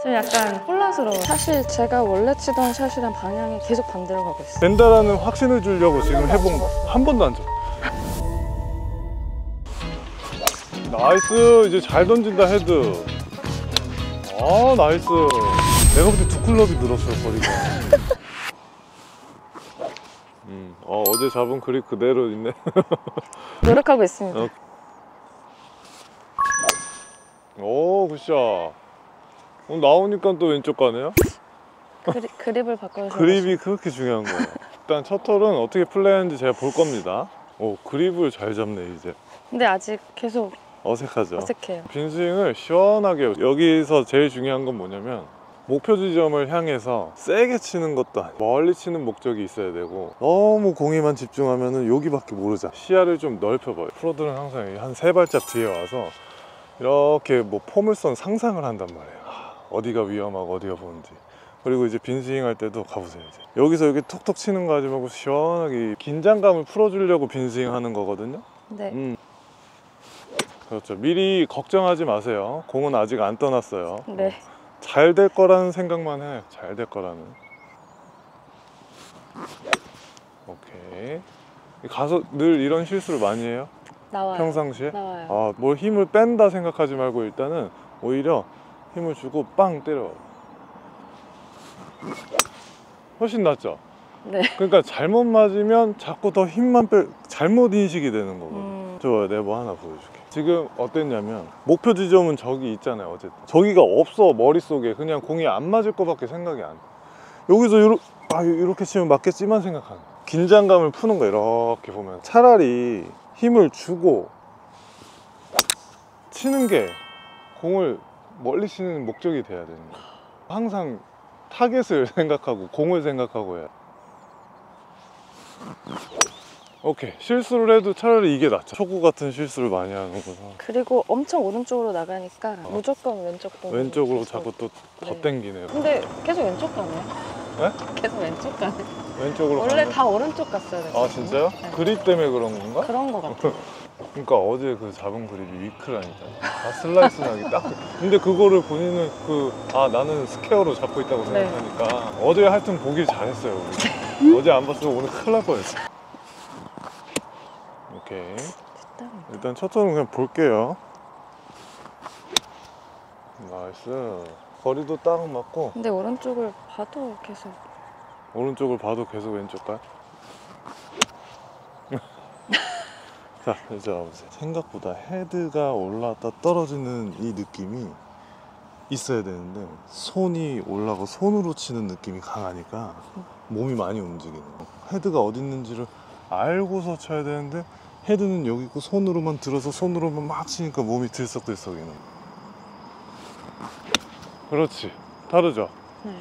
지금 약간 혼란스러워. 사실 제가 원래 치던 샷이랑 방향이 계속 반대로 가고 있어요. 된다라는 확신을 주려고 지금 해본 거. 한 번도 안 줘. nice. 이제 잘 던진다 헤드. 아 nice. 내가 볼 때 두 클럽이 늘었어요 거리가. 음, 어, 어제 잡은 그립 그대로 있네. 노력하고 있습니다. 어. 오 굿샷. 오늘 나오니까 또 왼쪽 가네요. 그리, 그립을 바꿔주셔서 그립이 그렇게 중요한 거예요. 일단 첫 홀은 어떻게 플레이하는지 제가 볼 겁니다. 오, 그립을 잘 잡네, 이제. 근데 아직 계속 어색하죠? 어색해요. 빈스윙을 시원하게. 여기서 제일 중요한 건 뭐냐면, 목표 지점을 향해서 세게 치는 것도 아니고, 멀리 치는 목적이 있어야 되고, 너무 공에만 집중하면 여기밖에 모르자. 시야를 좀 넓혀봐요. 프로들은 항상 한 세 발짝 뒤에 와서, 이렇게 뭐 포물선 상상을 한단 말이에요. 아, 어디가 위험하고 어디가 보는지. 그리고 이제 빈스윙 할 때도 가보세요 이제 여기서 여기 톡톡 치는 거 하지 말고 시원하게 긴장감을 풀어주려고 빈스윙 하는 거거든요 네. 음. 그렇죠 미리 걱정하지 마세요 공은 아직 안 떠났어요 네. 잘 될 거라는 생각만 해요 잘 될 거라는 오케이 가서 늘 이런 실수를 많이 해요 나와요. 평상시에 나와요. 아, 뭘 힘을 뺀다 생각하지 말고 일단은 오히려 힘을 주고 빵 때려. 훨씬 낫죠? 네. 그러니까 잘못 맞으면 자꾸 더 힘만 빼, 잘못 인식이 되는 거거든요. 음, 좋아요. 내가 뭐 하나 보여줄게. 지금 어땠냐면, 목표 지점은 저기 있잖아요. 어쨌든. 저기가 없어, 머릿속에. 그냥 공이 안 맞을 거밖에 생각이 안 돼. 여기서 요러, 아, 이렇게 치면 맞겠지만 생각하는. 긴장감을 푸는 거야, 이렇게 보면. 차라리 힘을 주고 치는 게 공을 멀리 치는 목적이 돼야 되는 거야. 항상 타겟을 생각하고 공을 생각하고 해야 돼. 오케이 실수를 해도 차라리 이게 낫죠 초구 같은 실수를 많이 하는 거구나 그리고 엄청 오른쪽으로 나가니까 무조건 왼쪽 보고 왼쪽으로 계속. 자꾸 또더 네. 땡기네요 근데 계속 왼쪽 가네요. 네? 계속 왼쪽 가네. 왼쪽으로 원래 가면? 다 오른쪽 갔어야 됐어요. 아 진짜요? 네. 그립 때문에 그런 건가? 그런 거 같아요. 그러니까 어제 그 잡은 그립이 weak라니까. 아 슬라이스 나기 딱 근데 그거를 본인은 그 아 나는 square로 잡고 있다고 네. 생각하니까 어제 하여튼 보길 잘했어요 우리. 어제 안 봤으면 오늘 큰일 날 뻔했어. 오케이 일단 첫 턴은 그냥 볼게요. nice. 거리도 딱 맞고. 근데 오른쪽을 봐도 계속. 오른쪽을 봐도 계속 왼쪽 가. 자, 이제 와보세요. 생각보다 헤드가 올라왔다 떨어지는 이 느낌이 있어야 되는데 손이 올라가고 손으로 치는 느낌이 강하니까 몸이 많이 움직이는 거. 헤드가 어디 있는지를 알고서 쳐야 되는데 헤드는 여기 있고 손으로만 들어서 손으로만 막 치니까 몸이 들썩들썩이는 거. 그렇지. 다르죠? 네.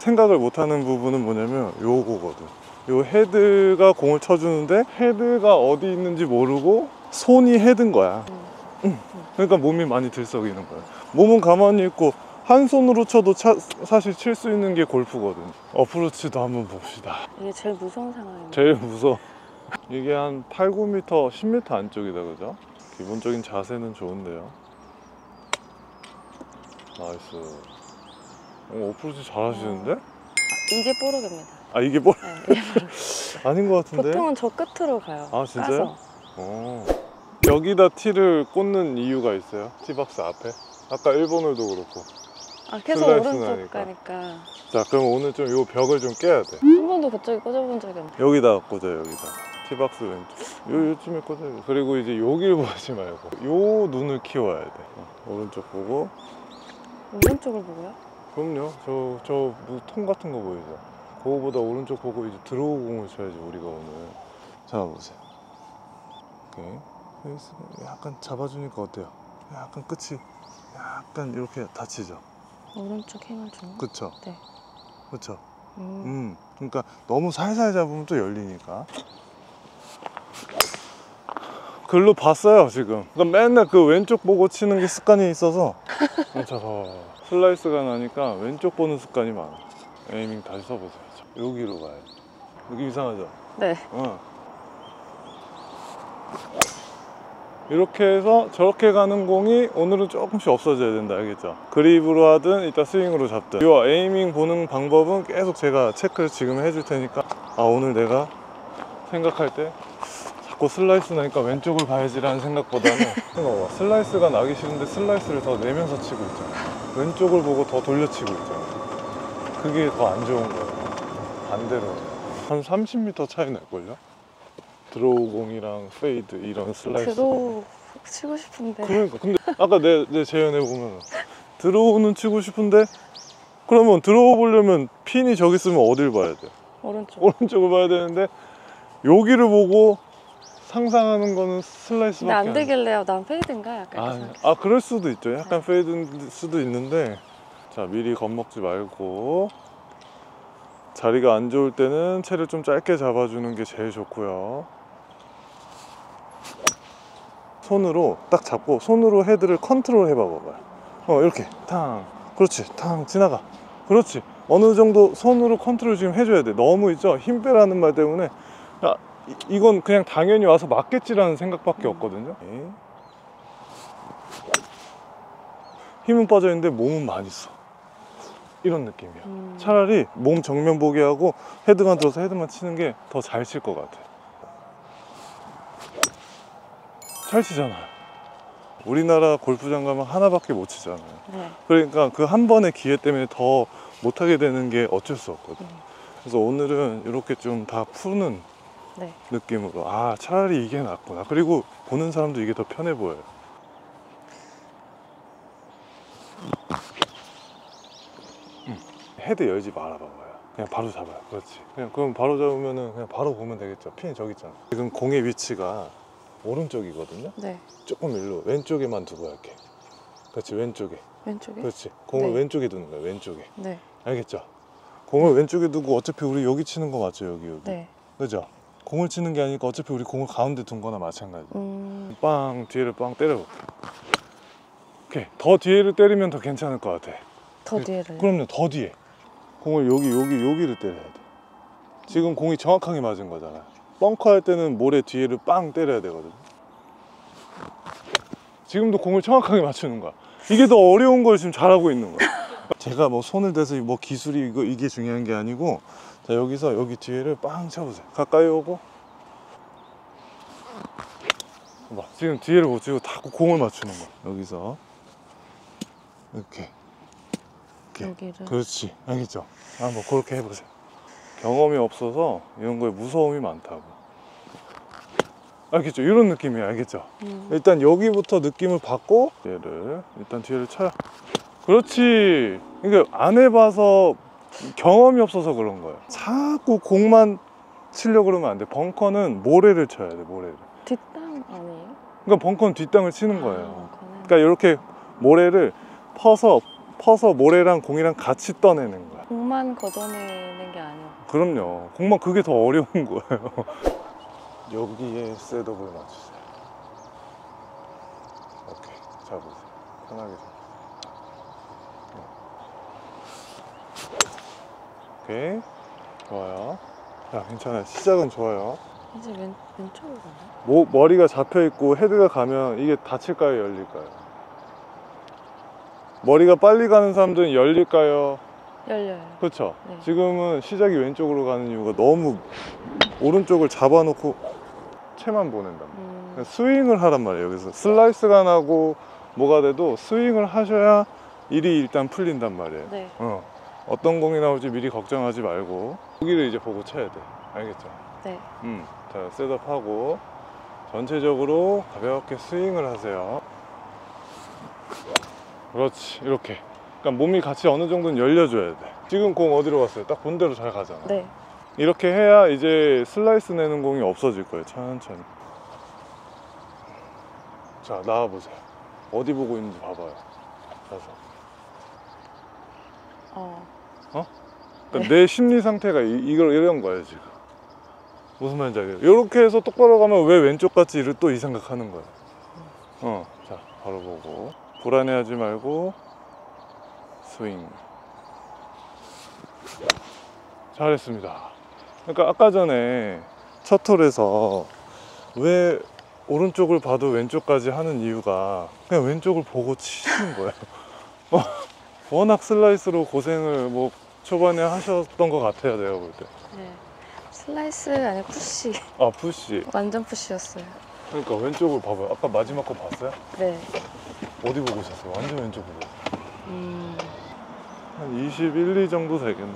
생각을 못하는 부분은 뭐냐면 요거거든. 요 헤드가 공을 쳐주는데 헤드가 어디 있는지 모르고 손이 헤드인 거야. 응. 그러니까 몸이 많이 들썩이는 거야. 몸은 가만히 있고 한 손으로 쳐도 차- 사실 칠 수 있는 게 골프거든. 어프로치도 한번 봅시다. 이게 제일 무서운 상황입니다. 제일 무서워. 이게 한 8, 9m, 10m 안쪽이다, 그죠? 기본적인 자세는 좋은데요. nice. 어, 어프로치 잘하시는데? 이게 뽀록입니다. 아 이게 뭐 네. 아닌 것 같은데? 보통은 저 끝으로 가요. 아, 진짜요? 어. 여기다 티를 꽂는 이유가 있어요? tee box 앞에? 아까 1번 홀도 그렇고. 아 계속 오른쪽. 가니까 자, 그럼 오늘 좀 요 벽을 좀 깨야 돼. 한 번도 그쪽에 꽂아본 적이 없네. 여기다 꽂아 여기다. tee box 왼쪽. 요 요쯤에 꽂아요. 그리고 이제 여길 보지 말고 요 눈을 키워야 돼. 어, 오른쪽 보고. 오른쪽을 보고요? 그럼요. 저저통 같은 거 보이죠? 그거보다 오른쪽 보고 이제 draw 공을 쳐야지 우리가 오늘. 잡아보세요. 오케이. 페이스 약간 잡아주니까 어때요? 약간 끝이 약간 이렇게 닫히죠. 오른쪽 힘을 주는. 그쵸? 네. 그쵸? 음. 음. 그러니까 너무 살살 잡으면 또 열리니까. 글로 봤어요 지금. 그러니까 맨날 그 왼쪽 보고 치는 게 습관이 있어서. 자, 봐봐. 슬라이스가 나니까 왼쪽 보는 습관이 많아. aiming 다시 써보세요. 여기로 가요. 여기 이상하죠? 네. 어. 이렇게 해서 저렇게 가는 공이 오늘은 조금씩 없어져야 된다 알겠죠? 그립으로 하든 이따 스윙으로 잡든 이 aiming 보는 방법은 계속 제가 체크를 지금 해줄 테니까 아 오늘 내가 생각할 때 자꾸 슬라이스 나니까 왼쪽을 봐야지라는 생각보다는 슬라이스가 나기 싫은데 슬라이스를 더 내면서 치고 있잖아 왼쪽을 보고 더 돌려치고 있잖아 그게 더 안 좋은 거예요 반대로. 한 30m 차이 날걸요? draw 공이랑 fade 이런 슬라이스. draw 치고 싶은데. 그러니까. 근데 아까 내, 내 재연해 보면 draw는 치고 싶은데 그러면 draw 보려면 핀이 저기 있으면 어딜 봐야 돼? 오른쪽. 오른쪽을 봐야 되는데 여기를 보고 상상하는 거는 슬라이스밖에 안 되길래요? 난 fade인가? 약간 아, 생각했어요. 아 그럴 수도 있죠. 약간 fade일 수도 있는데 자 미리 겁먹지 말고 자리가 안 좋을 때는 채를 좀 짧게 잡아주는 게 제일 좋고요. 손으로 딱 잡고 손으로 헤드를 컨트롤 해봐 봐봐요. 어 이렇게. 탕. 그렇지. 탕. 지나가. 그렇지. 어느 정도 손으로 컨트롤 지금 해줘야 돼. 너무 있죠? 힘 빼라는 말 때문에. 야, 이- 이건 그냥 당연히 와서 맞겠지라는 생각밖에 없거든요. 네. 힘은 빠져 있는데 몸은 많이 써 이런 느낌이야 음, 차라리 몸 정면 보게 하고 헤드만 들어서 헤드만 치는 게 더 잘 칠 것 같아. 잘 치잖아. 우리나라 골프장 가면 하나밖에 못 치잖아요. 네. 그러니까 그 한 번의 기회 때문에 더 못하게 되는 게 어쩔 수 없거든. 음. 그래서 오늘은 이렇게 좀 다 푸는 네. 느낌으로 아 차라리 이게 낫구나. 그리고 보는 사람도 이게 더 편해 보여요. 음, 헤드 열지 말아 봐 봐요. 그냥 바로 잡아요. 그렇지. 그냥 그럼 바로 잡으면은 그냥 바로 보면 되겠죠. 핀이 저기 있잖아. 지금 공의 위치가 오른쪽이거든요. 네. 조금 일로 왼쪽에만 두고 할게. 그렇지 왼쪽에. 왼쪽에 그렇지. 공을 네. 왼쪽에 두는 거야. 왼쪽에. 네. 알겠죠? 공을 왼쪽에 두고 어차피 우리 여기 치는 거 맞죠? 여기 여기. 네. 그죠? 공을 치는 게 아니니까 어차피 우리 공을 가운데 둔 거나 마찬가지. 음, 빵 뒤에를 빵 때려볼게. 오케이. 더 뒤에를 때리면 더 괜찮을 것 같아. 더 뒤에를 그럼요. 더 뒤에. 공을 여기 여기 여기를 때려야 돼. 지금 공이 정확하게 맞은 거잖아. 벙커 할 때는 모래 뒤에를 빵 때려야 되거든. 지금도 공을 정확하게 맞추는 거야. 이게 더 어려운 걸 지금 잘하고 있는 거야. 제가 뭐 손을 대서 뭐 기술이 이거 이게 중요한 게 아니고 자 여기서 여기 뒤에를 빵 쳐보세요. 가까이 오고. 봐 지금 뒤에를 못 치고 다 공을 맞추는 거야. 여기서 이렇게. 이렇게. 여기를. 그렇지. 알겠죠? 한번 그렇게 해보세요. 경험이 없어서 이런 거에 무서움이 많다고. 알겠죠? 이런 느낌이에요. 알겠죠? 음, 일단 여기부터 느낌을 받고 얘를 일단 뒤를 쳐요. 그렇지. 그러니까 안 해봐서 경험이 없어서 그런 거예요. 자꾸 공만 치려고 그러면 안돼. 벙커는 모래를 쳐야 돼 모래를. 뒷땅 아니에요? 그러니까 벙커는 뒷땅을 치는 거예요. 아, 그러니까 이렇게 모래를 퍼서 퍼서 모래랑 공이랑 같이 떠내는 거야 공만 걷어내는 게 아니고 그럼요. 공만 그게 더 어려운 거예요. 여기에 셋업을 맞추세요. 오케이. 잡으세요. 편하게 잡으세요. 오케이. 좋아요. 자, 괜찮아요. 시작은 좋아요. 이제 왼, 왼쪽으로 가나? 모, 머리가 잡혀 있고 헤드가 가면 이게 닫힐까요? 열릴까요? 머리가 빨리 가는 사람들은 열릴까요? 열려요 그렇죠. 네. 지금은 시작이 왼쪽으로 가는 이유가 너무 오른쪽을 잡아놓고 채만 보낸단 말이에요. 음, 스윙을 하란 말이에요. 여기서 슬라이스가 나고 뭐가 돼도 스윙을 하셔야 일이 일단 풀린단 말이에요. 네. 어. 어떤 공이 나올지 미리 걱정하지 말고 여기를 이제 보고 쳐야 돼. 알겠죠? 네. 음. 자, setup하고 전체적으로 가볍게 스윙을 하세요. 그렇지. 이렇게. 그러니까 몸이 같이 어느 정도는 열려줘야 돼. 지금 공 어디로 갔어요? 딱 본대로 잘 가잖아. 네. 이렇게 해야 이제 슬라이스 내는 공이 없어질 거예요. 천천히. 자, 나와 보세요. 어디 보고 있는지 봐봐요. 가서. 어. 그러니까 내 심리 상태가 이, 이걸 이런 거예요, 지금. 무슨 말인지 알겠어요? 이렇게 해서 똑바로 가면 왜 왼쪽 같지? 이를 또이 생각하는 거예요. 어, 자, 바로 보고. 불안해하지 말고 스윙. 잘했습니다. 그러니까 아까 전에 첫 홀에서 왜 오른쪽을 봐도 왼쪽까지 하는 이유가 그냥 왼쪽을 보고 치시는 거예요. 어, 워낙 슬라이스로 고생을 뭐 초반에 하셨던 것 같아요, 내가 볼 때. 네. 슬라이스 아니 푸시. 아, 푸시. 완전 푸시였어요. 그러니까 왼쪽을 봐봐요. 아까 마지막 거 봤어요? 네. 어디 보고 오셨어요? 완전 왼쪽으로. 음. 한 21, 2 정도 되겠네.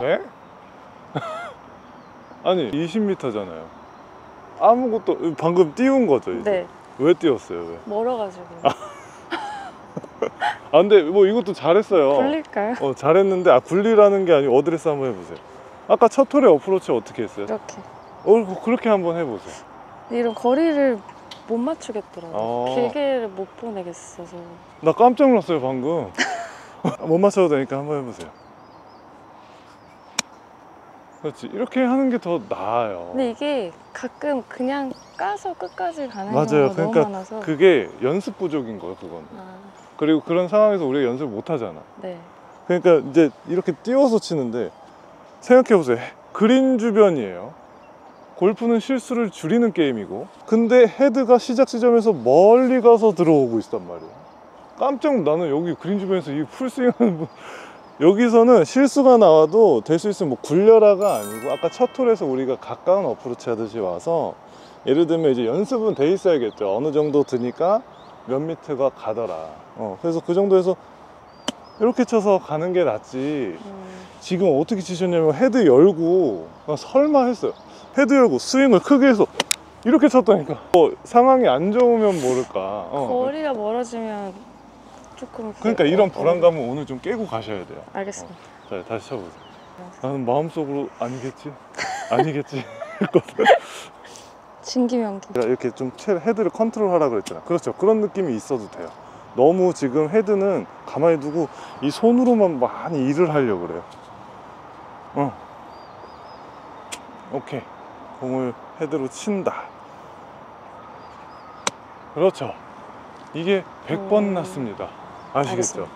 네? 아니, 20m잖아요. 아무것도 방금 띄운 거죠, 이제. 네. 왜 띄웠어요, 왜? 멀어가지고. 아, 근데 뭐 이것도 잘했어요. 굴릴까요? 어, 잘했는데 아, 굴리라는 게 아니고 어드레스 한번 해보세요. 아까 첫 홀에 어프로치 어떻게 했어요? 이렇게. 어, 그렇게 한번 해보세요. 이런 거리를 못 맞추겠더라고요. 어. 길게를 못 보내겠어서. 나 깜짝 놀랐어요, 방금. 못 맞춰도 되니까 한번 해보세요. 그렇지. 이렇게 하는 게 더 나아요. 근데 이게 가끔 그냥 까서 끝까지 가는 맞아요. 경우가 그러니까 너무 많아서. 그게 연습 부족인 거예요, 그건. 아, 그리고 그런 상황에서 우리가 연습을 못 하잖아. 네. 그러니까 이제 이렇게 띄워서 치는데 생각해 보세요. 그린 주변이에요. 골프는 실수를 줄이는 게임이고, 근데 헤드가 시작 지점에서 멀리 가서 들어오고 있단 말이에요. 깜짝 나는 여기 그린 주변에서 이 풀스윙하는 분 여기서는 실수가 나와도 될 수 있으면 뭐 굴려라가 아니고 아까 첫 홀에서 우리가 가까운 어프로치 하듯이 와서 예를 들면 이제 연습은 돼 있어야겠죠. 어느 정도 드니까 몇 미터가 가더라. 어, 그래서 그 정도에서 이렇게 쳐서 가는 게 낫지. 음, 지금 어떻게 치셨냐면 헤드 열고 나 설마 했어요. 헤드 열고 스윙을 크게 해서 이렇게 쳤다니까. 뭐 상황이 안 좋으면 모를까. 어. 거리가 멀어지면 조금. 그러니까 그- 이런 어, 불안감은 오늘 좀 깨고 가셔야 돼요. 알겠습니다. 자, 다시 쳐보세요. 나는 마음속으로 아니겠지? 아니겠지? 했거든. 진기명기. 제가 이렇게 좀 채- 헤드를 컨트롤 하라 그랬잖아. 그렇죠. 그런 느낌이 있어도 돼요. 너무 지금 헤드는 가만히 두고 이 손으로만 많이 일을 하려고 그래요. 어. 오케이. 공을 헤드로 친다. 그렇죠. 이게 100번 음. 났습니다. 아시겠죠? 알겠습니다.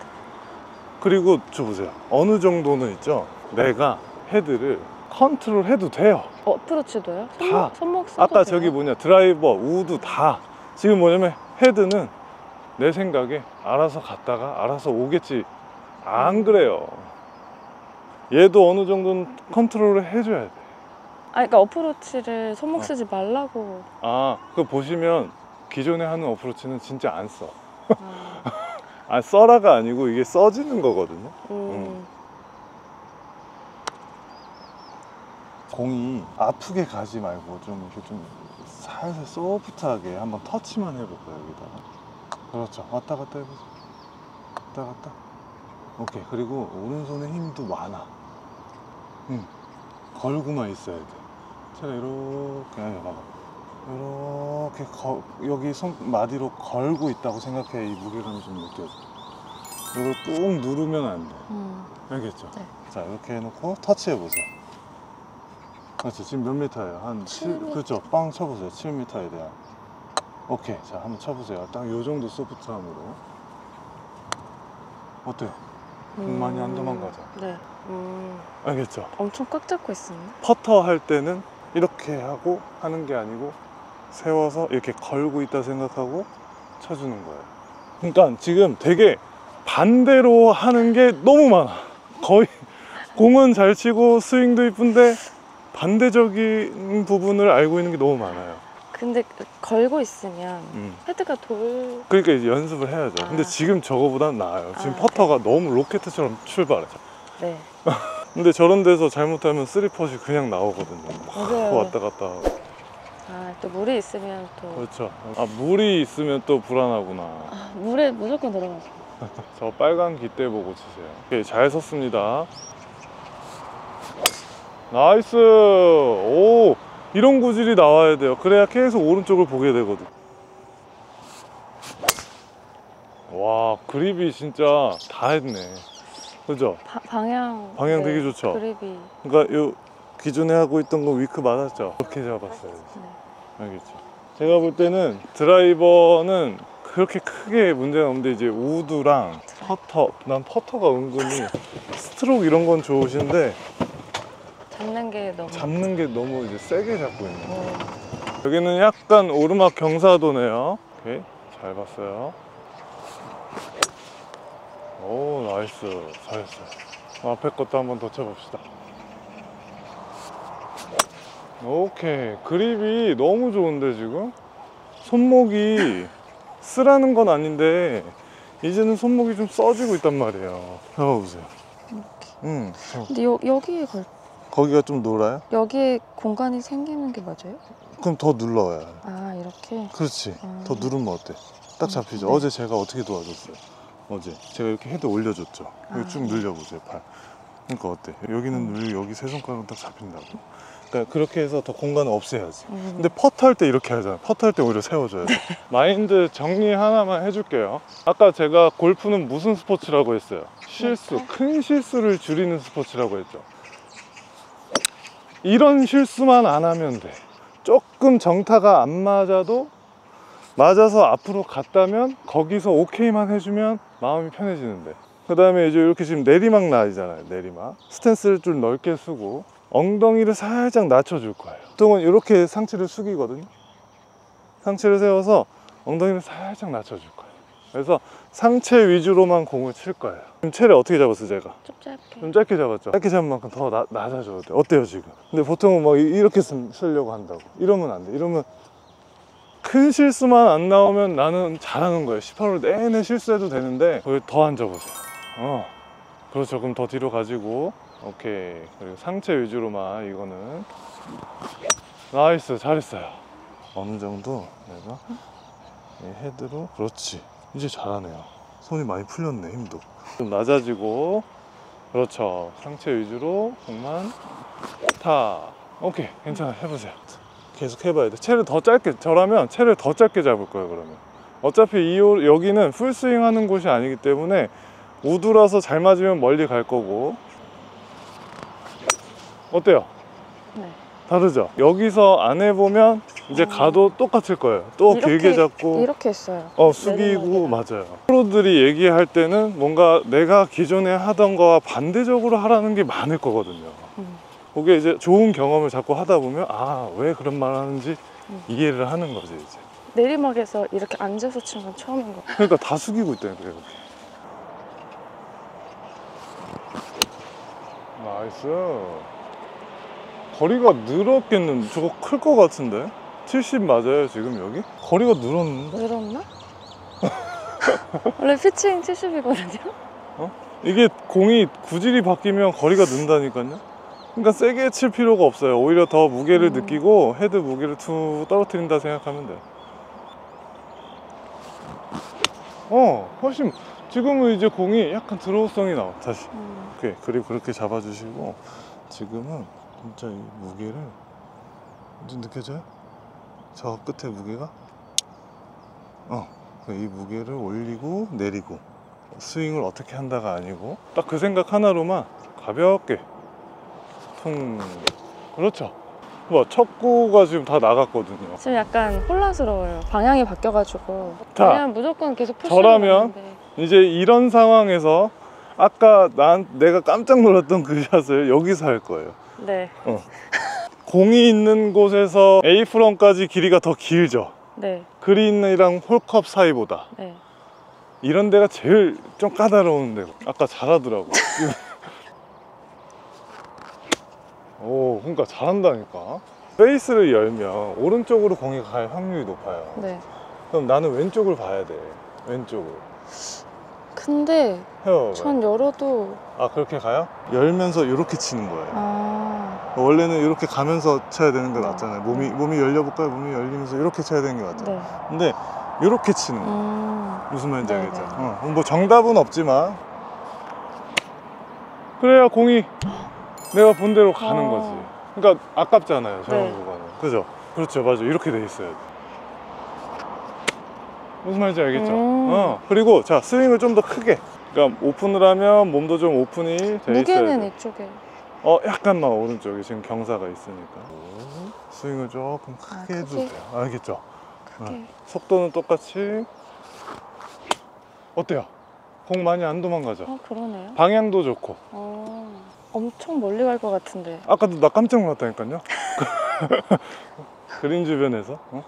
그리고 저 보세요. 어느 정도는 있죠. 내가 헤드를 컨트롤 해도 돼요. 어프로치도요? 다. 손목, 손목 아까 돼요? 저기 뭐냐 드라이버 우드 다 지금 뭐냐면 헤드는 내 생각에 알아서 갔다가 알아서 오겠지 안 그래요 얘도 어느 정도는 컨트롤을 해줘야 아, 그러니까 어프로치를 손목 어. 쓰지 말라고. 돼아그 보시면 기존에 하는 어프로치는 진짜 안 써. 아, 아 써라가 아니고 이게 써지는 거거든요. 음, 공이 아프게 가지 말고 좀 이렇게 좀 살살 소프트하게 한번 터치만 해볼까요 여기다가? 그렇죠. 왔다 갔다 해보세요. 왔다 갔다. 오케이. 그리고 오른손에 힘도 많아. 응 걸고만 있어야 돼 제가 이렇게 이렇게 거, 여기 손 마디로 걸고 있다고 생각해 이 무게감이 좀 느껴져 이걸 꾹 누르면 안돼 음. 알겠죠? 네. 자 이렇게 해놓고 터치해 보세요. 그렇죠. 지금 몇 미터예요? 한 7, 7m. 그렇죠. 빵 쳐보세요. 7미터에 대한. 오케이. 자 한번 쳐보세요. 딱 요 정도 소프트함으로. 어때요? 공 많이 안 도망가죠? 네. 음, 알겠죠? 엄청 꽉 잡고 있었네. 퍼터 할 때는 이렇게 하고 하는 게 아니고 세워서 이렇게 걸고 있다 생각하고 쳐주는 거예요. 그러니까 지금 되게 반대로 하는 게 너무 많아. 거의 공은 잘 치고 스윙도 이쁜데 반대적인 부분을 알고 있는 게 너무 많아요. 근데 그- 걸고 있으면 음. 헤드가 돌. 그러니까 이제 연습을 해야죠. 아. 근데 지금 저거보단 나아요. 지금 아, 퍼터가 너무 로켓처럼 출발해. 네. 근데 저런 데서 잘못하면 쓰리펏이 그냥 나오거든요. 막 맞아요. 왔다 갔다 하고. 아, 또 물이 있으면 또. 그렇죠. 아 물이 있으면 또 불안하구나. 아, 물에 무조건 들어가죠. 저 빨간 깃대 보고 치세요. 오케이 잘 섰습니다. 나이스. 오 이런 구질이 나와야 돼요. 그래야 계속 오른쪽을 보게 되거든. 와 그립이 진짜 다 했네. 그죠? 바- 방향. 방향 되게 좋죠? 그립이. 그러니까 요 기존에 하고 있던 거 weak 맞았죠? 그렇게 잡았어요. 네. 알겠죠. 제가 볼 때는 드라이버는 그렇게 크게 문제가 없는데 이제 우드랑 퍼터 난 퍼터가 은근히 스트로크 이런 건 좋으신데 잡는 게 너무. 잡는 게 너무 이제 세게 잡고 있는 거 어, 여기는 약간 오르막 경사도네요 오케이 잘 봤어요 오 나이스 잘했어요 앞에 것도 한번 더 쳐봅시다 오케이 그립이 너무 좋은데 지금 손목이 쓰라는 건 아닌데 이제는 손목이 좀 써지고 있단 말이에요 잡아보세요 응 잡아. 근데 여, 여기에 걸, 거기가 좀 놀아요? 여기에 공간이 생기는 게 맞아요? 그럼 더 눌러야 해야 이렇게. 그렇지 아. 더 누르면 어때? 딱 잡히죠 네. 어제 제가 어떻게 도와줬어요? 어제 제가 이렇게 헤드 올려줬죠 여기 아, 쭉 네. 늘려보세요 팔 그러니까 어때? 여기는 음. 눌리고 여기 세 손가락은 딱 잡힌다고 그러니까 그렇게 해서 더 공간을 없애야지 음. 근데 퍼트 할 때 이렇게 하잖아 퍼트 할 때 오히려 세워줘야 돼 마인드 정리 하나만 해줄게요 아까 제가 골프는 무슨 스포츠라고 했어요? 실수. 큰 실수를 줄이는 스포츠라고 했죠 이런 실수만 안 하면 돼 조금 정타가 안 맞아도 맞아서 앞으로 갔다면 거기서 오케이만 해주면 마음이 편해지는데. 그 다음에 이제 이렇게 지금 내리막 라이잖아요 내리막. 스탠스를 좀 넓게 쓰고 엉덩이를 살짝 낮춰줄 거예요. 보통은 이렇게 상체를 숙이거든요. 상체를 세워서 엉덩이를 살짝 낮춰줄 거예요. 그래서 상체 위주로만 공을 칠 거예요. 지금 채를 어떻게 잡았어 제가? 좀 짧게. 좀 짧게 잡았죠? 짧게 잡은 만큼 더 나, 낮아져도 돼 어때요 지금? 근데 보통은 뭐 이- 이렇게 쓰, 쓰려고 한다고. 이러면 안돼. 이러면 큰 실수만 안 나오면 나는 잘하는 거예요. 18홀 내내 실수해도 되는데 거기 더 앉아보세요. 어. 그렇죠. 그럼 더 뒤로 가지고. 오케이. 그리고 상체 위주로만 이거는. 나이스. 잘했어요. 어느 정도 내가 이 헤드로. 그렇지. 이제 잘하네요. 손이 많이 풀렸네 힘도. 좀 낮아지고. 그렇죠. 상체 위주로. 공만. 타. 오케이. 괜찮아 해보세요 계속 해봐야 돼 채를 더 짧게 저라면 채를 더 짧게 잡을 거예요 그러면 어차피 이 홀- 여기는 풀스윙 하는 곳이 아니기 때문에 우드라서 잘 맞으면 멀리 갈 거고 어때요? 네. 다르죠? 여기서 안 해보면 이제 어. 가도 똑같을 거예요 또 이렇게- 길게 잡고 이렇게 했어요. 어 숙이고. 맞아요 프로들이 얘기할 때는 뭔가 내가 기존에 하던 거와 반대적으로 하라는 게 많을 거거든요 음. 그게 이제 좋은 경험을 자꾸 하다 보면 아 왜 그런 말 하는지 음. 이해를 하는 거지 이제 내리막에서 이렇게 앉아서 치는 건 처음인 것 같아요. 그러니까 다 숙이고 있다니까 이렇게 나이스 거리가 늘었겠는데 저거 클 것 같은데 70 맞아요 지금 여기? 거리가 늘었는데? 늘었나? 원래 피칭 70이거든요. 이게 공이 구질이 바뀌면 거리가 는다니까요. 그러니까 세게 칠 필요가 없어요. 오히려 더 무게를 음. 느끼고 헤드 무게를 툭 떨어뜨린다 생각하면 돼. 어, 훨씬 지금은 이제 공이 약간 드로우성이 나와. 다시. 음. 오케이. 그리고 그렇게 잡아주시고 지금은 진짜 이 무게를 좀 느껴져요? 저 끝에 무게가? 어, 이 무게를 올리고 내리고 스윙을 어떻게 한다가 아니고 딱 그 생각 하나로만 가볍게 퉁 그렇죠. 뭐 척구가 지금 다 나갔거든요. 지금 약간 혼란스러워요. 방향이 바뀌어가지고. 자, 그냥 무조건 계속 푸시로 저라면. 이제 이런 상황에서 아까 난 내가 깜짝 놀랐던 그 샷을 여기서 할 거예요. 네, 공이 있는 곳에서 A 프런까지 길이가 더 길죠. 네, 그린이랑 홀컵 사이보다 네. 이런 데가 제일 좀 까다로운 데 아까 잘하더라고 오 그러니까 잘한다니까 페이스를 열면 오른쪽으로 공이 갈 확률이 높아요 네. 그럼 나는 왼쪽을 봐야 돼 왼쪽을 근데 전 열어도 아 그렇게 가요? 열면서 이렇게 치는 거예요 아, 원래는 이렇게 가면서 쳐야 되는 게 어. 낫잖아요 몸이, 몸이 열려볼까요? 몸이 열리면서 이렇게 쳐야 되는 게 맞잖아요 네. 근데 이렇게 치는 거예요 음, 무슨 말인지 네, 알겠죠? 네. 어, 뭐 정답은 없지만 그래야 공이 내가 본 대로 가는 어. 거지. 그러니까 아깝잖아요. 저런 네. 구간은. 그죠? 그렇죠. 맞아. 이렇게 돼 있어요. 무슨 말인지 알겠죠? 음. 어. 그리고 자 스윙을 좀 더 크게. 그러니까 오픈을 하면 몸도 좀 오픈이 돼 있어야 무게는 돼. 이쪽에. 어 약간만 오른쪽에 지금 경사가 있으니까. 스윙을 조금 크게 아, 해도 크게? 돼요. 알겠죠? 크게. 속도는 똑같이. 어때요? 공 많이 안 도망가죠? 어, 그러네요. 방향도 좋고 어, 엄청 멀리 갈 것 같은데. 아까도 나 깜짝 놀랐다니까요. 그린 주변에서. 어?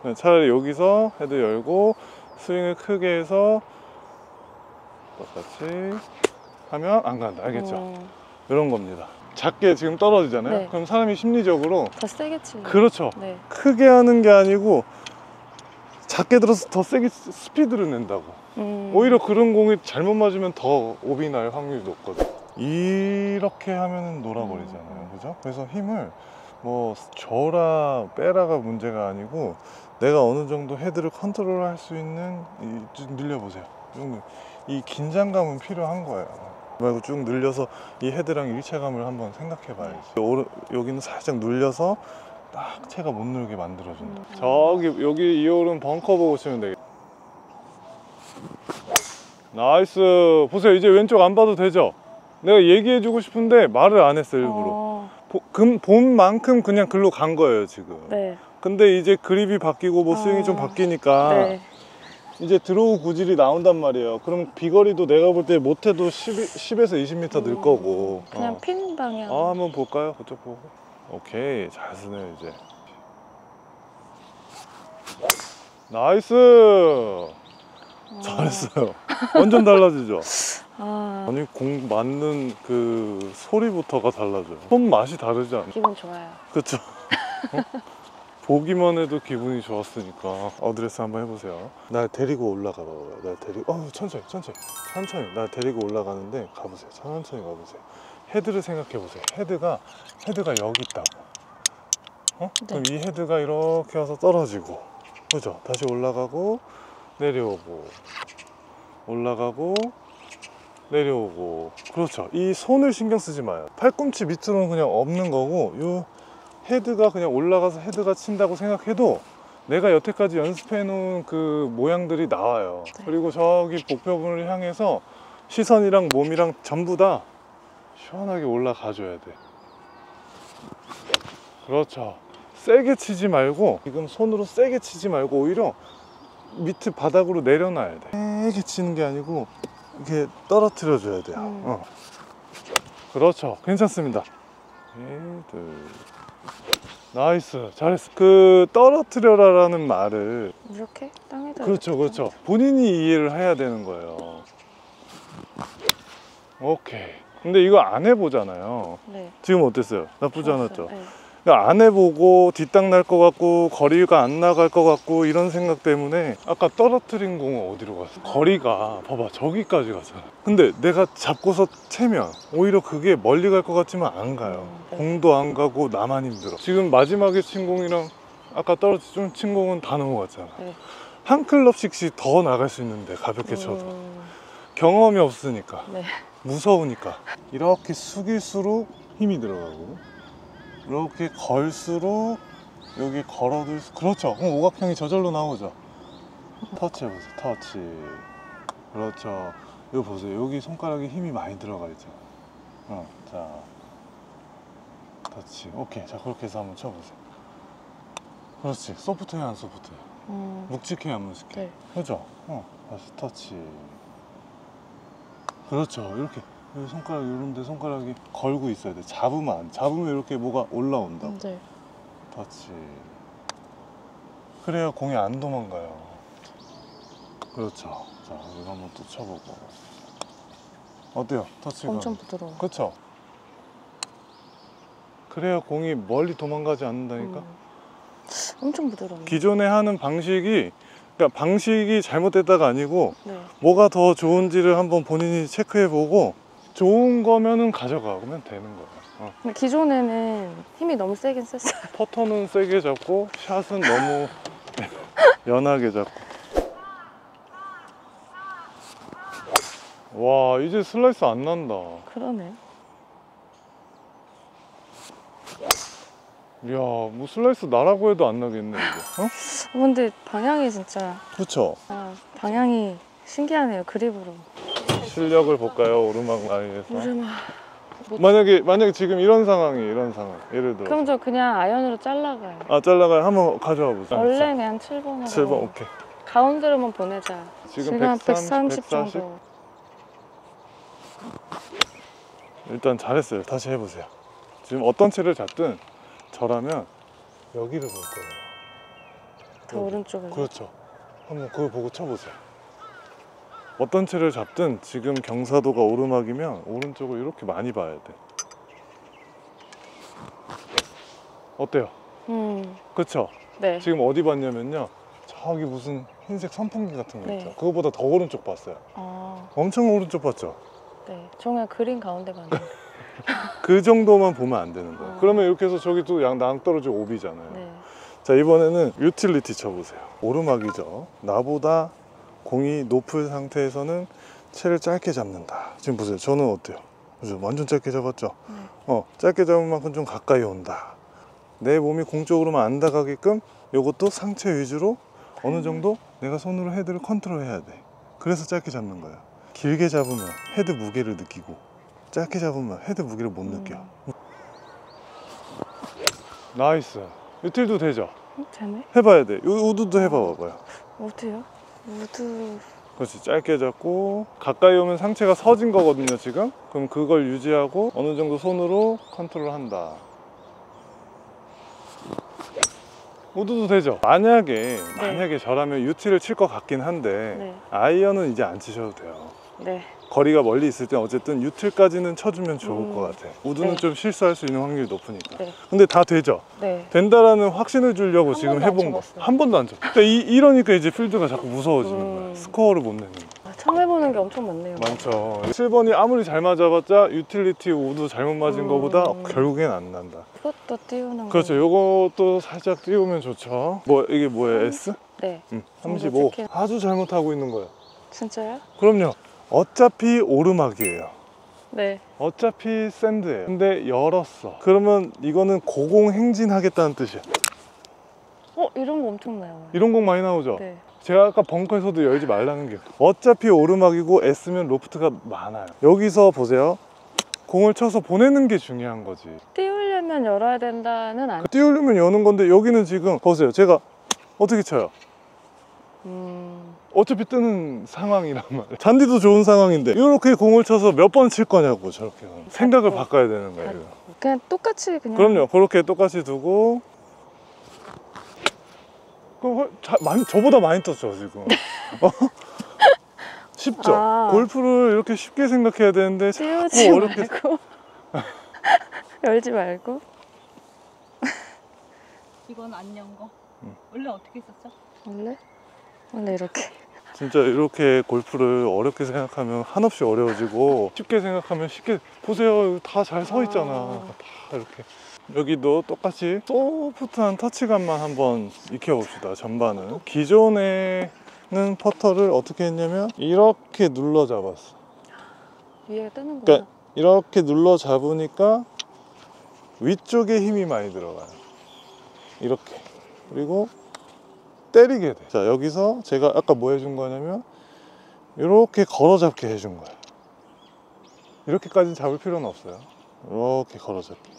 그냥 차라리 여기서 헤드 열고 스윙을 크게 해서 똑같이 하면 안 간다. 알겠죠? 음, 이런 겁니다. 작게 지금 떨어지잖아요. 네. 그럼 사람이 심리적으로 더 세게 치는. 그렇죠. 네. 크게 하는 게 아니고 작게 들어서 더 세게 스- 스피드를 낸다고. 음, 오히려 그런 공이 잘못 맞으면 더 오비 날 확률이 높거든. 이렇게 하면은 놀아버리잖아요. 그죠? 그래서 힘을 뭐 줘라 빼라가 문제가 아니고 내가 어느 정도 헤드를 컨트롤 할 수 있는 이, 좀 늘려보세요. 이 정도. 이 긴장감은 필요한 거예요. 말고 쭉 늘려서 이 헤드랑 일체감을 한번 생각해 봐야지. 여기는 살짝 눌려서 딱 채가 못 늘게 만들어준다. 음. 저기 여기 이 홀은 벙커 보고 치면 되겠다. nice. 보세요. 이제 왼쪽 안 봐도 되죠? 내가 얘기해주고 싶은데 말을 안 했어 일부러. 어, 보, 금, 본 만큼 그냥 글로 간 거예요 지금. 네. 근데 이제 그립이 바뀌고 뭐 스윙이 어. 좀 바뀌니까 네. 이제 드로우 구질이 나온단 말이에요. 그럼 비거리도 내가 볼 때 못해도 10, 10에서 20m 늘 음, 거고. 그냥 어. 핀 방향. 아 한번 볼까요? 그쪽 보고. 오케이 잘 쓰네 이제. nice. 어. 잘했어요. 완전 달라지죠. 아, 아니 공 맞는 그 소리부터가 달라져요. 손 맛이 다르지 않아요? 기분 좋아요. 그쵸? 어? 보기만 해도 기분이 좋았으니까 어드레스 한번 해보세요. 날 데리고 올라가 봐봐요. 날 데리고 어 천천히 천천히 천천히 날 데리고 올라가는데 가보세요. 천천히 가보세요. 헤드를 생각해 보세요. 헤드가 헤드가 여기 있다고. 어? 그럼 이 헤드가 이렇게 와서 떨어지고 그죠? 다시 올라가고 내려오고 올라가고 내려오고 그렇죠. 이 손을 신경 쓰지 마요. 팔꿈치 밑으로는 그냥 없는 거고 요 헤드가 그냥 올라가서 헤드가 친다고 생각해도 내가 여태까지 연습해 놓은 그 모양들이 나와요. 네. 그리고 저기 목표분을 향해서 시선이랑 몸이랑 전부 다 시원하게 올라가 줘야 돼. 그렇죠. 세게 치지 말고 지금 손으로 세게 치지 말고 오히려 밑에 바닥으로 내려놔야 돼. 세게 치는 게 아니고 이렇게 떨어뜨려 줘야 돼요. 음. 어. 그렇죠. 괜찮습니다. 둘. nice. 잘했어. 그 떨어뜨려라 라는 말을 이렇게 땅에다. 그렇죠, 그렇죠. 본인이 이해를 해야 되는 거예요. 오케이. 근데 이거 안 해보잖아요. 네. 지금 어땠어요? 나쁘지 좋았어요. 않았죠? 네. 그러니까 안 해보고 뒷땅 날 것 같고 거리가 안 나갈 것 같고 이런 생각 때문에 아까 떨어뜨린 공은 어디로 갔어? 거리가 봐봐 저기까지 가잖아 근데 내가 잡고서 치면 오히려 그게 멀리 갈 것 같지만 안 가요. 음, 네. 공도 안 가고 나만 힘들어. 지금 마지막에 친 공이랑 아까 떨어진 친 공은 다 넘어갔잖아. 네. 한 클럽씩씩 더 나갈 수 있는데 가볍게 쳐도. 음, 경험이 없으니까. 네. 무서우니까. 이렇게 숙일수록 힘이 들어가고 이렇게 걸수록 여기 걸어둘 수 그렇죠. 그럼 오각형이 저절로 나오죠. 터치 해보세요. 터치. 그렇죠. 여기 보세요. 여기 손가락에 힘이 많이 들어가 있죠. 어, 자. 터치. 오케이. 자 그렇게 해서 한번 쳐보세요. 그렇지. 소프트해 안 소프트해? 음, 묵직해 안 묵직해? 네. 그죠? 어, 다시 터치. 그렇죠. 이렇게 여기 손가락 이런 데 손가락이 걸고 있어야 돼. 잡으면 안 돼. 잡으면 이렇게 뭐가 올라온다고. 네. 터치. 그래야 공이 안 도망가요. 그렇죠. 자, 이거 한번 또 쳐보고. 어때요? 터치가? 엄청 부드러워. 그렇죠. 그래야 공이 멀리 도망가지 않는다니까. 음, 엄청 부드러워. 기존에 하는 방식이 그러니까 방식이 잘못됐다가 아니고 네. 뭐가 더 좋은지를 한번 본인이 체크해보고 좋은 거면은 가져가면 되는 거예요. 어. 근데 기존에는 힘이 너무 세긴 셌어요. 퍼터는 세게 잡고 샷은 너무 연하게 잡고. 와 이제 슬라이스 안 난다. 그러네. 이야 뭐 슬라이스 나라고 해도 안 나겠네 이제. 어? 어, 근데 방향이 진짜 그렇죠. 아, 방향이 신기하네요. 그립으로. 실력을 볼까요 오르막 라인에서. 오르막. 만약에 만약에 지금 이런 상황이 이런 상황 예를 들어. 그럼 저 그냥 아이언으로 잘라가요. 아 잘라가요 한번 가져와 보세요. 원래 그냥 7번으로. 7번 오케이. 가운데로만 보내자. 지금 지금 한 130, 130 140? 정도. 일단 잘했어요. 다시 해보세요. 지금 어떤 채를 잡든 저라면 여기를 볼 거예요. 더 여기. 오른쪽에. 그렇죠. 한번 그걸 보고 쳐보세요. 어떤 채를 잡든 지금 경사도가 오르막이면 오른쪽을 이렇게 많이 봐야 돼. 어때요? 음, 그쵸? 네. 지금 어디 봤냐면요. 저기 무슨 흰색 선풍기 같은 거 네. 있죠. 그거보다 더 오른쪽 봤어요. 아, 엄청 오른쪽 봤죠? 네. 저 그냥 그린 가운데 봤는데. 그 정도만 보면 안 되는 거예요. 아. 그러면 이렇게 해서 저기 또양 낭떠러지 오비잖아요. 네. 자 이번에는 유틸리티 쳐보세요 오르막이죠 나보다 공이 높은 상태에서는 채를 짧게 잡는다 지금 보세요 저는 어때요 그죠? 완전 짧게 잡았죠 네. 어 짧게 잡은 만큼 좀 가까이 온다 내 몸이 공 쪽으로만 안 다가게끔 요것도 상체 위주로 어느 정도 내가 손으로 헤드를 컨트롤 해야 돼 그래서 짧게 잡는 거야 길게 잡으면 헤드 무게를 느끼고 짧게 잡으면 헤드 무게를 못 느껴 음. nice 유틸도 되죠 어, 되네? 해봐야 돼. 요 우드도 해봐봐요. 어디요? 우드. 그렇지. 짧게 잡고 가까이 오면 상체가 서진 거거든요. 지금. 그럼 그걸 유지하고 어느 정도 손으로 컨트롤한다. 우드도 되죠. 만약에 만약에 저라면 유틸을 칠 것 같긴 한데 네. 아이언은 이제 안 치셔도 돼요. 네. 거리가 멀리 있을 땐 어쨌든 유틸까지는 쳐주면 좋을 음. 것 같아. 우드는 네. 좀 실수할 수 있는 확률이 높으니까. 네. 근데 다 되죠. 네. 된다라는 확신을 주려고 한 지금 해본 거. 한 번도 안 쳐. 그러니까 이, 이러니까 이제 필드가 자꾸 무서워지는 음. 거야. 스코어를 못 내는 거야. 아, 처음 해보는 게 엄청 많네요. 많죠. 7번이 아무리 잘 맞아봤자 유틸리티 우드 잘못 맞은 음. 거보다 결국엔 안 난다. 그것도 띄우는 거. 그렇죠. 요것도 살짝 띄우면 좋죠. 뭐 이게 뭐예요? S? 네. 응. 정도 35. 찍힌- 아주 잘못하고 있는 거예요. 진짜요? 그럼요. 어차피 오르막이에요. 네. 어차피 샌드예요. 근데 열었어. 그러면 이거는 고공행진하겠다는 뜻이야. 어, 이런 거 엄청 나요. 이런 공 많이 나오죠. 네. 제가 아까 벙커에서도 열지 말라는 게 어차피 오르막이고 S면 로프트가 많아요 여기서 보세요 공을 쳐서 보내는 게 중요한 거지 띄우려면 열어야 된다는 안. 띄우려면 여는 건데 여기는 지금 보세요 제가 어떻게 쳐요 음. 어차피 뜨는 상황이란 말이에요 잔디도 좋은 상황인데 이렇게 공을 쳐서 몇 번 칠 거냐고 저렇게 생각을 받고. 바꿔야 되는 거예요 그냥 똑같이 그냥. 그럼요 그렇게 똑같이 두고 그럼 훨- 자- 많이, 저보다 많이 떴죠 지금 어? 쉽죠 아. 골프를 이렇게 쉽게 생각해야 되는데 띄우지 어렵게 말고. 열지 말고. 이건 안연 거. 음. 원래 어떻게 했었죠? 원래? 원래 이렇게. 진짜 이렇게 골프를 어렵게 생각하면 한없이 어려워지고 쉽게 생각하면 쉽게 보세요. 다 잘 서 있잖아. 아. 다 이렇게. 여기도 똑같이 소프트한 터치감만 한번 익혀봅시다 전반은. 기존에는 퍼터를 어떻게 했냐면 이렇게 눌러 잡았어. 위에 뜨는 거. 그러니까 이렇게 눌러 잡으니까 위쪽에 힘이 많이 들어가요. 이렇게. 그리고 때리게 돼. 자 여기서 제가 아까 뭐 해준 거냐면 이렇게 걸어 잡게 해준 거예요. 이렇게까지는 잡을 필요는 없어요. 이렇게 걸어 잡기.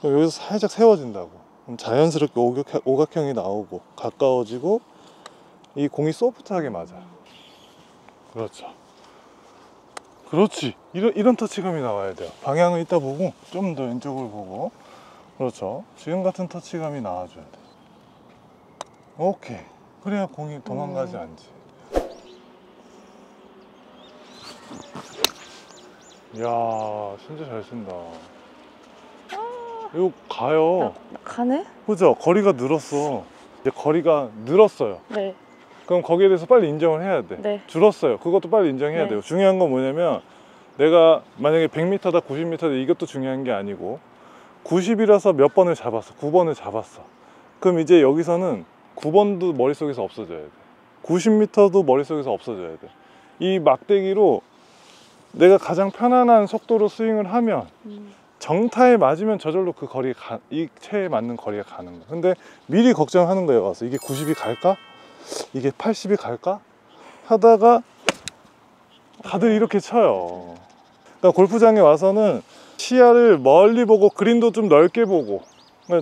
그럼 여기서 살짝 세워진다고. 그럼 자연스럽게 오각, 오각형이 나오고 가까워지고 이 공이 소프트하게 맞아요. 그렇죠. 그렇지. 이런 이런 터치감이 나와야 돼요. 방향을 이따 보고 좀 더 왼쪽을 보고. 그렇죠. 지금 같은 터치감이 나와줘야 돼. 오케이. 그래야 공이 도망가지 음. 않지. 이야, 진짜 잘 쓴다. 이거 가요. 가네? 그죠? 거리가 늘었어. 이제 거리가 늘었어요. 네. 그럼 거기에 대해서 빨리 인정을 해야 돼. 네. 줄었어요. 그것도 빨리 인정해야 네. 돼요. 중요한 건 뭐냐면 내가 만약에 100m다, 90m다 이것도 중요한 게 아니고 90이라서 몇 번을 잡았어. 9번을 잡았어. 그럼 이제 여기서는 9번도 머릿속에서 없어져야 돼. 90m도 머릿속에서 없어져야 돼. 이 막대기로 내가 가장 편안한 속도로 스윙을 하면 음. 정타에 맞으면 저절로 그 거리에 가, 이 채에 맞는 거리가 가는 거야. 근데 미리 걱정하는 거예요. 와서 이게 90이 갈까? 이게 80이 갈까? 하다가 다들 이렇게 쳐요. 그러니까 골프장에 와서는 시야를 멀리 보고 그린도 좀 넓게 보고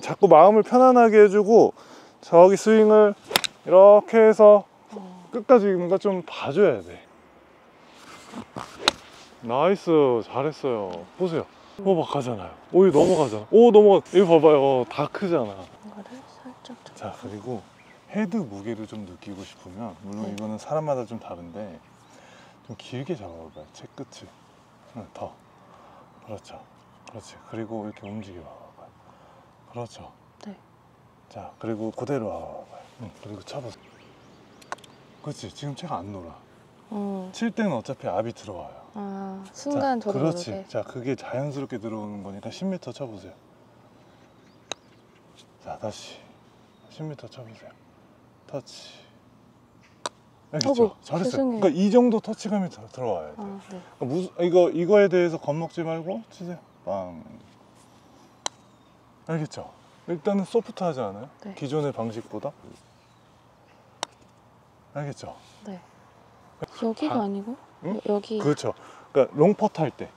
자꾸 마음을 편안하게 해주고 저기 스윙을 이렇게 해서 어. 끝까지 뭔가 좀 봐줘야 돼. nice 잘했어요. 보세요. 오, 막 가잖아요. 오, 이거 넘어가잖아. 오, 넘어가. 이거 봐봐요. 다 크잖아. 이거를 살짝 좀. 자, 그리고 헤드 무게를 좀 느끼고 싶으면, 물론 네. 이거는 사람마다 좀 다른데, 좀 길게 잡아봐요. 제 끝을. 응, 더. 그렇죠. 그렇지. 그리고 이렇게 움직여 봐봐요. 그렇죠. 네. 자, 그리고 그대로 와봐요. 응, 그리고 쳐보세요. 그렇지. 지금 채가 안 놀아. 음. 칠 때는 어차피 압이 들어와요. 아 순간 자, 저도 그렇지. 모르게. 자, 그게 자연스럽게 들어오는 거니까 10m 쳐보세요. 자, 다시 10m 쳐보세요. 터치. 알겠죠? 잘했어요. 죄송해요. 그러니까 이 정도 터치감이 들- 들어와야 돼. 아 네. 그러니까 무슨 이거 이거에 대해서 겁먹지 말고 치세요. 빵. 알겠죠? 일단은 소프트하지 않아요? 네. 기존의 방식보다. 알겠죠? 네. 여기가 아, 아니고 응? 여- 여기. 그렇죠. 그러니까 롱퍼트 할 때.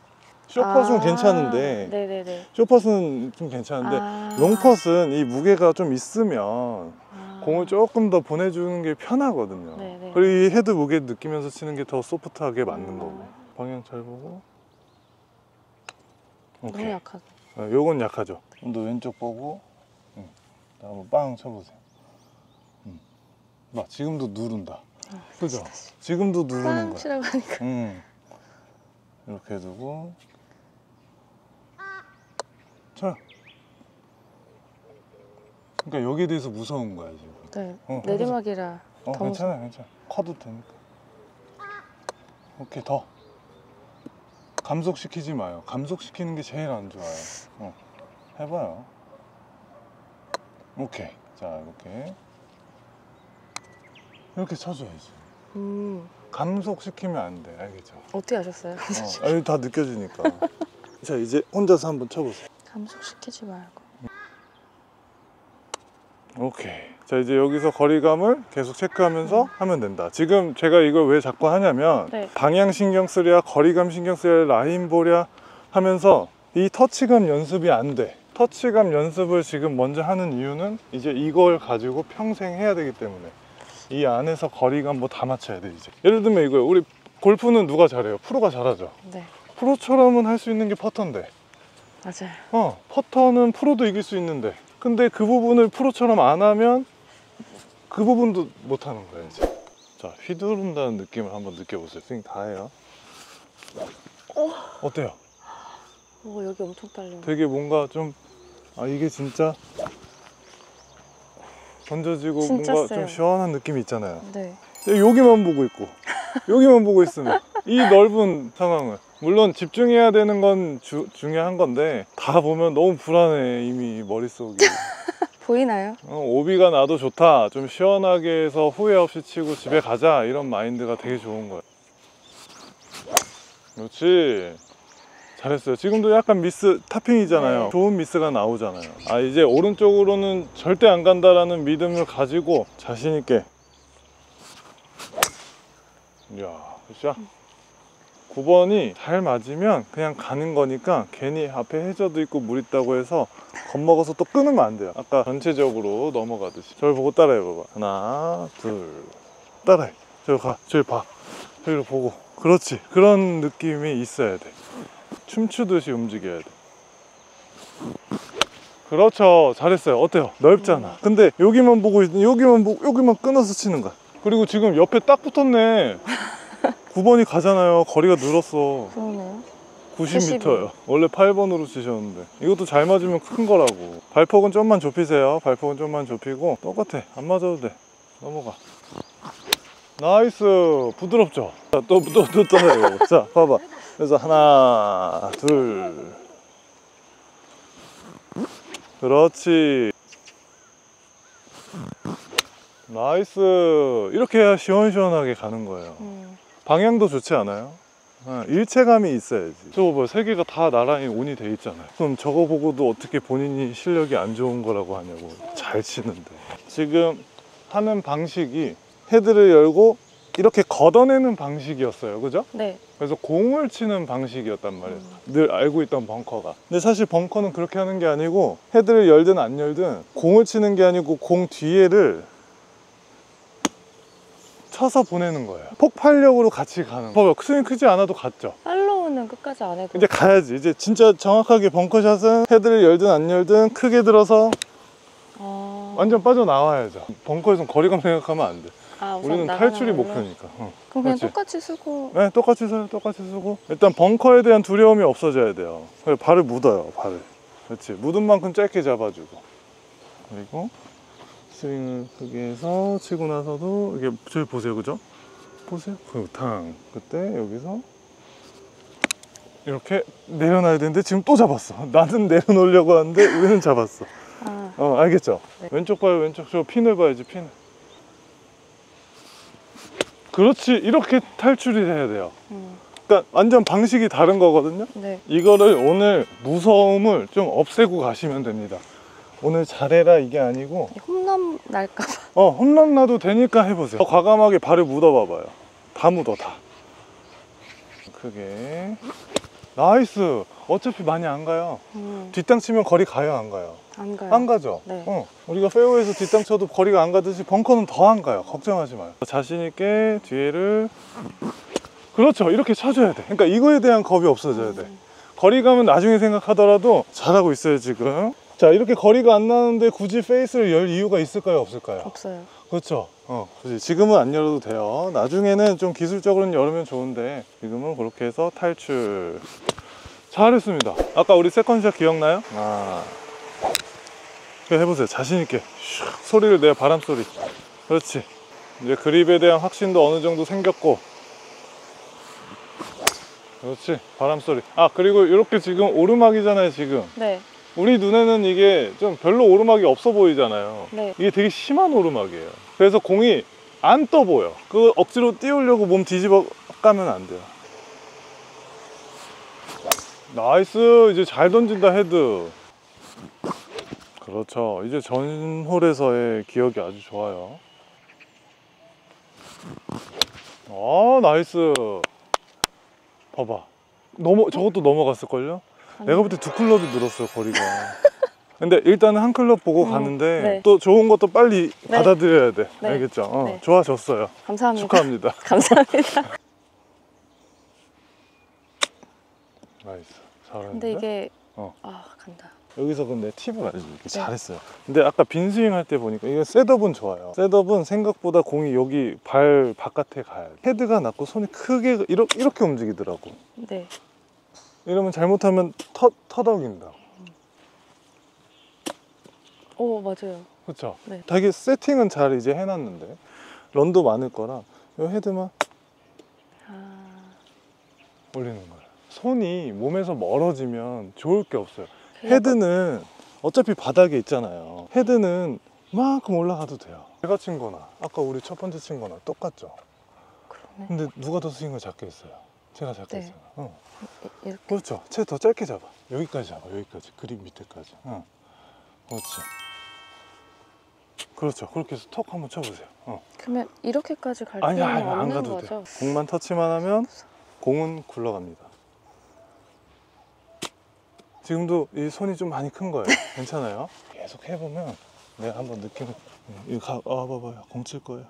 숏퍼트는 아, 괜찮은데 네네네. 숏퍼트는 좀 괜찮은데 아. 롱퍼트는 이 무게가 좀 있으면 아. 공을 조금 더 보내주는 게 편하거든요. 네네. 그리고 이 헤드 무게 느끼면서 치는 게 더 소프트하게 맞는 음. 거고. 방향 잘 보고. 너무 오케이. 약하게. 어, 요건 약하죠. 좀 더 왼쪽 보고, 응. 한번 빵 쳐보세요. 응. 봐, 지금도 누른다. 아, 그죠? 지금도 누르는 빵 거야. 치라고 하니까. 응. 이렇게 두고, 쳐. 그러니까 여기에 대해서 무서운 거야 지금. 네. 어, 내리막이라. 어, 더 괜찮아, 괜찮아. 커도 되니까. 오케이, 더. 감속시키지 마요. 감속시키는 게 제일 안 좋아요. 어, 해봐요. 오케이. 자, 이렇게. 이렇게 쳐줘야지. 음. 감속시키면 안 돼. 알겠죠? 어떻게 하셨어요? 어, 아니, 다 느껴지니까. 자, 이제 혼자서 한번 쳐보세요. 감속시키지 말고. 오케이. 자, 이제 여기서 거리감을 계속 체크하면서 하면 된다. 지금 제가 이걸 왜 자꾸 하냐면 네. 방향 신경 쓰랴, 거리감 신경 쓰랴, 라인 보랴 하면서 이 터치감 연습이 안 돼. 터치감 연습을 지금 먼저 하는 이유는 이제 이걸 가지고 평생 해야 되기 때문에 이 안에서 거리감 뭐 다 맞춰야 돼 이제. 예를 들면 이거요. 우리 골프는 누가 잘해요? 프로가 잘하죠. 네. 프로처럼은 할 수 있는 게 퍼터인데. 맞아요. 어, 퍼터는 프로도 이길 수 있는데. 근데 그 부분을 프로처럼 안 하면 그 부분도 못 하는 거야, 이제. 자, 휘두른다는 느낌을 한번 느껴보세요. 스윙 다 해요. 어때요? 오 여기 엄청 딸려. 되게 뭔가 좀, 아, 이게 진짜 던져지고 진짜 뭔가 세요. 좀 시원한 느낌이 있잖아요. 네. 여기만 보고 있고, 여기만 보고 있으면 이 넓은 상황을. 물론 집중해야 되는 건 주- 중요한 건데 다 보면 너무 불안해 이미 머릿속이 보이나요? 어, 오비가 나도 좋다. 좀 시원하게 해서 후회 없이 치고 집에 가자. 이런 마인드가 되게 좋은 거야. 그렇지. 잘했어요. 지금도 약간 미스 타핑이잖아요. 네. 좋은 미스가 나오잖아요. 아, 이제 오른쪽으로는 절대 안 간다라는 믿음을 가지고 자신있게. 이야, 그죠? 9번이 잘 맞으면 그냥 가는 거니까 괜히 앞에 해저도 있고 물 있다고 해서 겁먹어서 또 끊으면 안 돼요. 아까 전체적으로 넘어가듯이. 저를 보고 따라해 봐봐. 하나, 둘. 따라해. 저기 가. 저기 봐. 저기를 보고. 그렇지. 그런 느낌이 있어야 돼. 춤추듯이 움직여야 돼. 그렇죠. 잘했어요. 어때요? 넓잖아. 근데 여기만 보고 있, 여기만 보고 여기만 끊어서 치는 거야. 그리고 지금 옆에 딱 붙었네. 9번이 가잖아요. 거리가 늘었어. 그러네요. 90m요. 원래 8번으로 치셨는데 이것도 잘 맞으면 큰 거라고. 발폭은 좀만 좁히세요. 발폭은 좀만 좁히고 똑같아. 안 맞아도 돼. 넘어가. nice. 부드럽죠. 자, 또또또 떠요. 자, 봐봐. 그래서 하나, 둘. 그렇지. nice. 이렇게 해야 시원시원하게 가는 거예요. 음. 방향도 좋지 않아요? 어, 일체감이 있어야지. 저거 봐, 세 개가 다 나란히 온이 돼 있잖아요. 그럼 저거 보고도 어떻게 본인이 실력이 안 좋은 거라고 하냐고. 잘 치는데. 지금 하는 방식이 헤드를 열고 이렇게 걷어내는 방식이었어요. 그죠? 네. 그래서 공을 치는 방식이었단 말이에요. 늘 알고 있던 벙커가. 근데 사실 벙커는 그렇게 하는 게 아니고 헤드를 열든 안 열든 공을 치는 게 아니고 공 뒤에를 쳐서 보내는 거예요. 폭발력으로 같이 가는. 봐봐요. 스윙 크지 않아도 갔죠. 팔로우는 끝까지 안 해도 이제 가야지. 이제 진짜 정확하게 벙커샷은 헤드를 열든 안 열든 크게 들어서 아, 완전 빠져나와야죠. 벙커에선 거리감 생각하면 안 돼. 아, 우리는 탈출이. 목표니까. 어. 그럼 그냥 그렇지. 똑같이 쓰고 네, 똑같이 서요. 똑같이 쓰고. 일단 벙커에 대한 두려움이 없어져야 돼요. 그래서 발을 묻어요, 발을. 그렇지. 묻은 만큼 짧게 잡아주고. 그리고 스윙을 크게 해서 치고 나서도 이게 저기 보세요, 그죠? 보세요. 그 탕. 그때 여기서 이렇게 내려놔야 되는데 지금 또 잡았어. 나는 내려놓으려고 하는데 우리는 잡았어. 아, 어, 알겠죠? 네. 왼쪽 봐요, 왼쪽. 저 핀을 봐야지, 핀을. 그렇지. 이렇게 탈출이 돼야 돼요. 음, 그러니까 완전 방식이 다른 거거든요. 네. 이거를 오늘 무서움을 좀 없애고 가시면 됩니다. 오늘 잘해라 이게 아니고 홈런 날까봐 어 홈런 나도 되니까 해보세요. 더 과감하게 발을 묻어봐봐요. 다 묻어 다. 크게. nice. 어차피 많이 안 가요. 음, 뒷땅 치면 거리 가요 안 가요? 안 가요. 안 가죠. 네. 어, 우리가 페어웨이에서 뒷땅 쳐도 거리가 안 가듯이 벙커는 더 안 가요. 걱정하지 마요. 자신 있게 뒤에를 그렇죠. 이렇게 쳐줘야 돼. 그러니까 이거에 대한 겁이 없어져야 돼. 음, 거리감은 나중에 생각하더라도 잘하고 있어요 지금. 자 이렇게 거리가 안 나는데 굳이 페이스를 열 이유가 있을까요 없을까요? 없어요. 그렇죠. 어, 그렇지. 지금은 안 열어도 돼요. 나중에는 좀 기술적으로는 열으면 좋은데 지금은 그렇게 해서 탈출. 잘했습니다. 아까 우리 second shot 기억나요? 아. 그래, 해보세요. 자신 있게. 슉, 소리를 내요. 바람 소리. 그렇지. 이제 그립에 대한 확신도 어느 정도 생겼고. 그렇지. 바람 소리. 아 그리고 이렇게 지금 오르막이잖아요. 지금. 네, 우리 눈에는 이게 좀 별로 오르막이 없어 보이잖아요. 네. 이게 되게 심한 오르막이에요. 그래서 공이 안 떠 보여. 그 억지로 띄우려고 몸 뒤집어 까면 안 돼요. nice. 이제 잘 던진다 헤드. 그렇죠. 이제 전홀에서의 기억이 아주 좋아요. 아 nice. 봐봐. 넘어 저것도 넘어갔을걸요? 내가 볼 때 두 클럽이 늘었어요 거리가. 근데 일단은 한 클럽 보고 음, 가는데 네. 또 좋은 것도 빨리 네. 받아들여야 돼. 네. 알겠죠? 어, 네. 좋아졌어요. 감사합니다. 축하합니다. 감사합니다. nice. 잘했는데. 근데 이게 어. 아 간다. 여기서 근데 팁을 알려줄게. 네. 잘했어요. 근데 아까 빈스윙 할 때 보니까 이거 setup은 좋아요. setup은 생각보다 공이 여기 발 바깥에 가야 돼. 헤드가 낮고 손이 크게 이렇게, 이렇게 움직이더라고. 네. 이러면 잘못하면 터, 터덕인다. 오 맞아요. 그렇죠? 네. 되게 세팅은 잘 이제 해놨는데 run도 많을 거라 이 헤드만 아, 올리는 거야. 손이 몸에서 멀어지면 좋을 게 없어요. 헤드는 어차피 바닥에 있잖아요. 헤드는 만큼 올라가도 돼요. 제가 친 거나 아까 우리 첫 번째 친 거나 똑같죠. 그러네. 근데 누가 더 스윙을 작게 했어요? 제가 작게 네. 했어요. 어. 이- 이렇게 그렇죠. 채 더 짧게 잡아. 여기까지 잡아. 여기까지. 그립 밑에까지. 어. 그렇지. 그렇죠. 그렇게 해서 톡 한번 쳐보세요. 어. 그러면 이렇게까지 갈 아니, 필요는 아니, 안 없는 가도 거죠? 돼. 공만 터치만 하면 공은 굴러갑니다. 지금도 이 손이 좀 많이 큰 거예요. 괜찮아요? 계속 해보면 내가 한번 느낌을 음, 이거 가, 아, 봐봐요. 공 칠 거예요.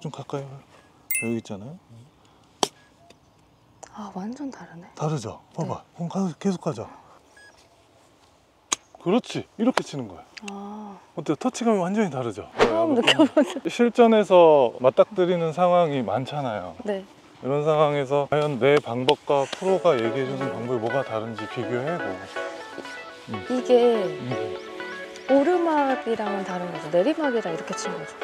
좀 가까이 와요. 여기 있잖아요. 아 완전 다르네. 다르죠? 봐봐. 네. 공 가, 계속 가죠. 그렇지. 이렇게 치는 거야. 아 어때요? 터치감이 완전히 다르죠? 처음 느껴보는. 실전에서 맞닥뜨리는 상황이 많잖아요. 네. 이런 상황에서 과연 내 방법과 프로가 얘기해주는 방법이 뭐가 다른지 비교해보고 이게 음. 오르막이랑은 다른 거죠. 내리막이라 이렇게 친 거죠.